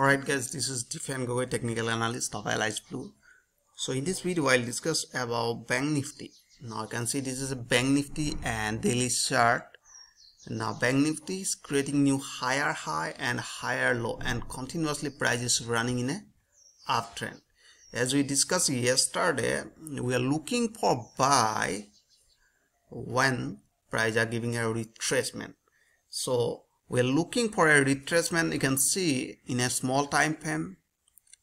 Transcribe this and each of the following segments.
Alright guys, this is Tiffany Gogoi, technical analyst of Alice Blue. So in this video I'll discuss about Bank Nifty. Now you can see this is a Bank Nifty and daily chart. Now Bank Nifty is creating new higher high and higher low and continuously price is running in a uptrend. As we discussed yesterday, we are looking for buy when price are giving a retracement. So we're looking for a retracement. You can see in a small time frame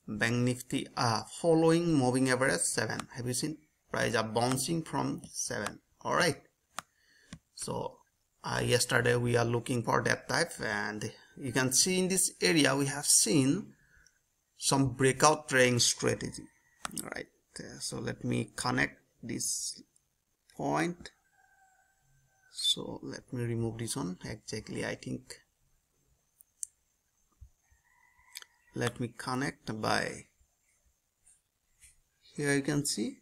bank nifty are following moving average 7 have you seen? Price are bouncing from 7 all right. So uh, yesterday we are looking for that type and you can see in this area we have seen some breakout trading strategy. All right. So let me connect this point. So let me remove this one. Exactly I think let me connect by here you can see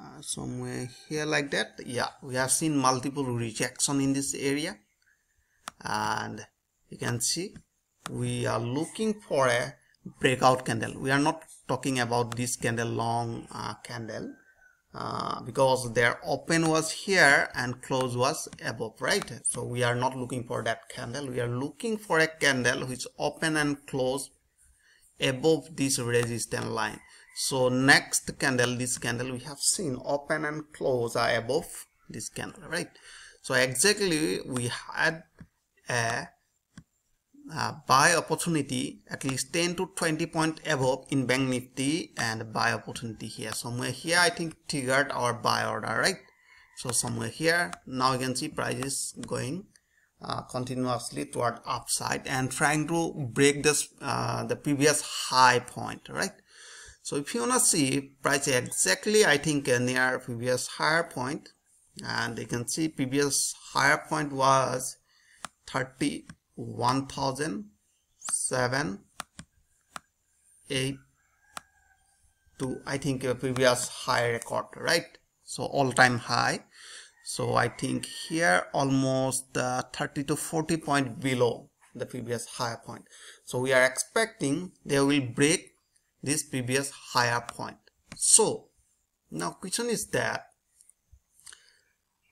uh, somewhere here like that. Yeah we have seen multiple rejection in this area. And you can see we are looking for a breakout candle. We are not talking about this candle long uh, candle uh, because their open was here and close was above right? So we are not looking for that candle. We are looking for a candle which open and close above this resistance line. So next candle this candle we have seen open and close are above this candle right? So exactly we had a uh, buy opportunity at least 10 to 20 point above in bank nifty and buy opportunity here. Somewhere here i think triggered our buy order right? So somewhere here now you can see price is going uh, continuously toward upside and trying to break this uh, the previous high point right? So if you want to see price exactly i think uh, near previous higher point and you can see previous higher point was 30 1007 8 to I think a previous high record right? So all-time high. So I think here almost uh, 30 to 40 point below the previous higher point. So we are expecting they will break this previous higher point. So now question is that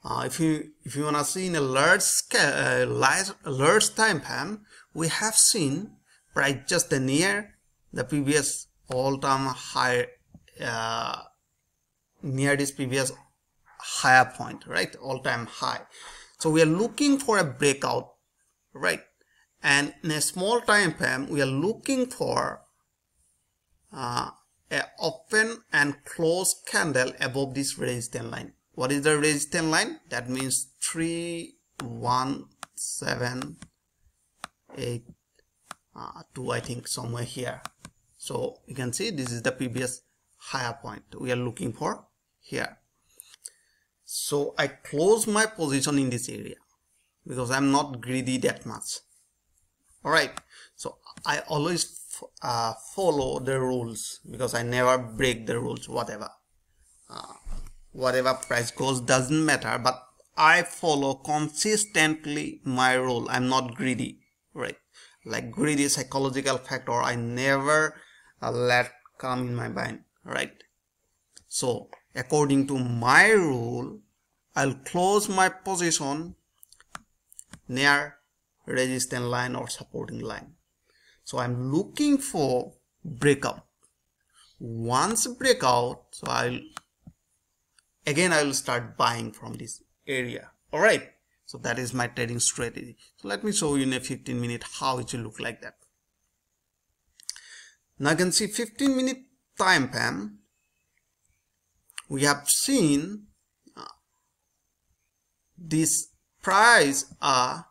uh, if you if you wanna see in a large scale, uh, large, large time frame, we have seen price just near the previous all-time high, uh, near this previous higher point, right? All-time high. So we are looking for a breakout, right? And in a small time frame, we are looking for uh, a open and close candle above this resistance line what is the resistance line? That means 3 1 7 8 uh, 2 I think somewhere here. So you can see this is the previous higher point we are looking for here. So I close my position in this area because I'm not greedy that much. Alright so I always uh, follow the rules because I never break the rules whatever. Uh, whatever price goes doesn't matter but I follow consistently my rule. I'm not greedy right? Like greedy psychological factor. I never uh, let come in my mind right? So according to my rule I'll close my position near resistance line or supporting line. So I'm looking for breakout once breakout so I'll again I will start buying from this area. All right. So that is my trading strategy. So let me show you in a 15 minute how it will look like that. Now you can see 15 minute time frame we have seen uh, this price are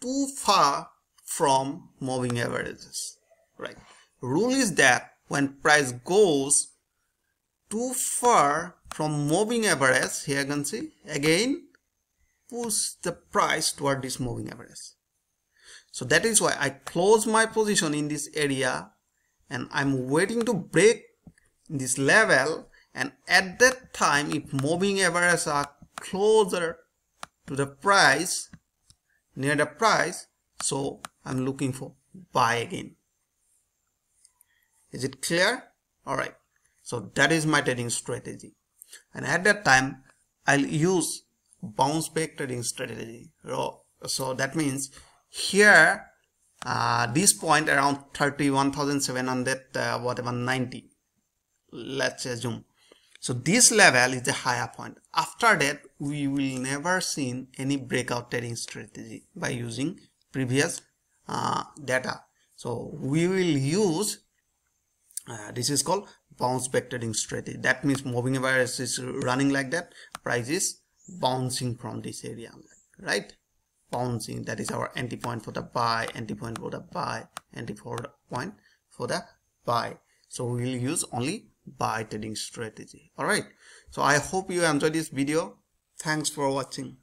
too far from moving averages right? Rule is that when price goes too far from moving average here you can see again push the price toward this moving average so that is why I close my position in this area and I'm waiting to break this level and at that time if moving averages are closer to the price near the price so I'm looking for buy again. Is it clear? All right so that is my trading strategy. And at that time I'll use bounce back trading strategy. So that means here uh, this point around 31,700 uh, whatever 90 let's assume. So this level is the higher point. After that we will never seen any breakout trading strategy by using previous uh, data. So we will use uh, this is called bounce back trading strategy. That means moving average is running like that. Price is bouncing from this area right? Bouncing that is our entry point for the buy entry point for the buy entry point for the buy. So we will use only buy trading strategy. All right. So i hope you enjoyed this video. Thanks for watching